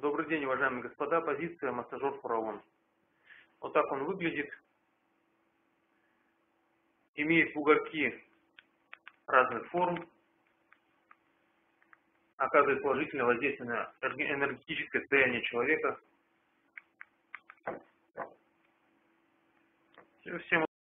Добрый день, уважаемые господа. Позиция массажер фараон. Вот так он выглядит. Имеет бугорки разных форм. Оказывает положительное воздействие на энергетическое состояние человека. Всем